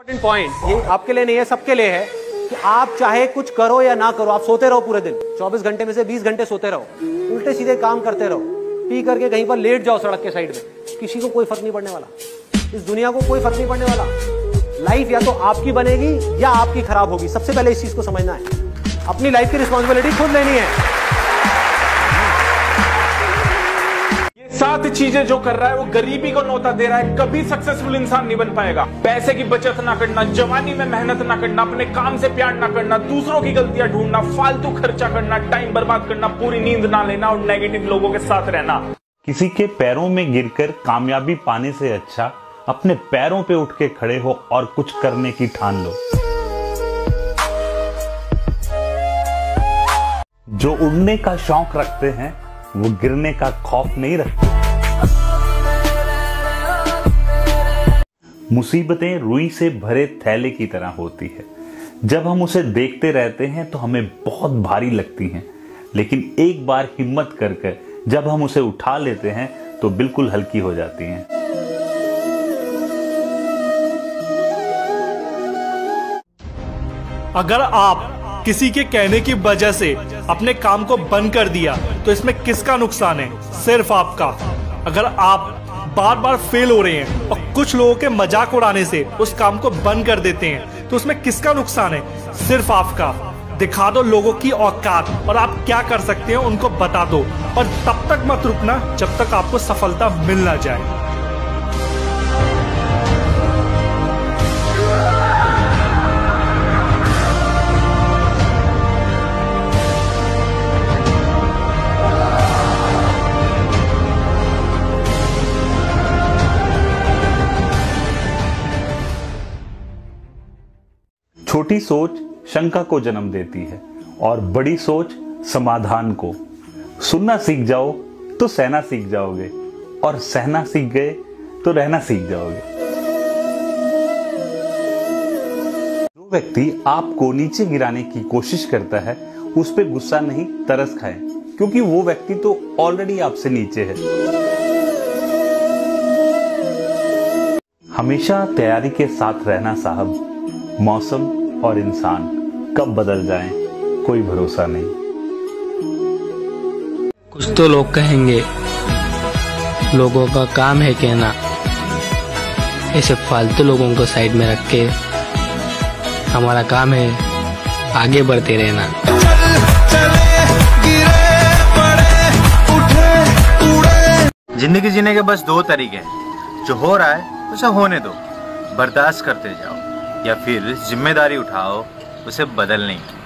Important point ये आपके लिए नहीं है, सबके लिए है कि आप चाहे कुछ करो या ना करो, आप सोते रहो पूरे दिन। 24 घंटे में से 20 घंटे सोते रहो। उल्टे सीधे काम करते रहो। पी करके कहीं पर लेट जाओ सड़क के साइड में। किसी को कोई फ़र्क नहीं पड़ने वाला। इस दुनिया को कोई फ़र्क नहीं पड़ने वाला। लाइफ या तो आपकी बनेगी या आपकी खराब होगी। सबसे पहले इस चीज़ को समझना है। अपनी लाइफ की रिस्पॉन्सिबिलिटी खुद लेनी है। सात चीज़ें जो कर रहा है, वो गरीबी को नोता दे रहा है। कभी सक्सेसफुल इंसान नहीं बन पाएगा। पैसे की बचत ना करना, जवानी में मेहनत ना करना, अपने काम से प्यार ना करना, दूसरों की गलतियाँ ढूंढना, फालतू खर्चा करना टाइम बर्बाद करना, पूरी नींद ना लेना और नेगेटिव लोगों के साथ रहना। किसी के पैरों में गिरकर कामयाबी पाने से अच्छा अपने पैरों पे उठ के खड़े हो और कुछ करने की ठान लो। जो उड़ने का शौक रखते हैं, वो गिरने का खौफ नहीं रखते। मुसीबतें रुई से भरे थैले की तरह होती है। जब हम उसे देखते रहते हैं तो हमें बहुत भारी लगती हैं। लेकिन एक बार हिम्मत कर कर जब हम उसे उठा लेते हैं तो बिल्कुल हल्की हो जाती हैं। अगर आप किसी के कहने की वजह से अपने काम को बंद कर दिया तो इसमें किसका नुकसान है? सिर्फ़ आपका। अगर आप बार बार फेल हो रहे हैं और कुछ लोगों के मज़ाक उड़ाने से उस काम को बंद कर देते हैं। तो उसमें किसका नुकसान है? सिर्फ़ आपका। दिखा दो लोगों की औकात और आप क्या कर सकते हैं उनको बता दो। और तब तक मत रुकना जब तक आपको सफलता मिल ना जाए। छोटी सोच शंका को जन्म देती है और बड़ी सोच समाधान को। सुनना सीख जाओ तो सहना सीख जाओगे और सहना सीख गए तो रहना सीख जाओगे। जो व्यक्ति आपको नीचे गिराने की कोशिश करता है, उस पर गुस्सा नहीं, तरस खाए, क्योंकि वो व्यक्ति तो ऑलरेडी आपसे नीचे है। हमेशा तैयारी के साथ रहना साहब, मौसम और इंसान कब बदल जाए कोई भरोसा नहीं। कुछ तो लोग कहेंगे लोगों का काम है कहना। ऐसे फालतू लोगों को साइड में रख के हमारा काम है आगे बढ़ते रहना। ज़िंदगी जीने के बस दो तरीके हैं। जो हो रहा है उसे होने दो। बर्दाश्त करते जाओ। या फिर ज़िम्मेदारी उठाओ उसे बदलने की।